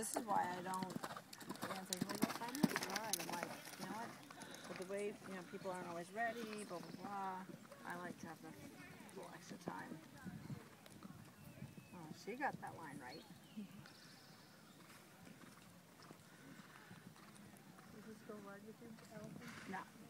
this is why I don't. Dan's like, well, you five minutes, drive. I'm like, you know what? But the way you know people aren't always ready, blah blah blah. I like to have the little extra time. Oh, she got that line right. Does this go right with your elephant?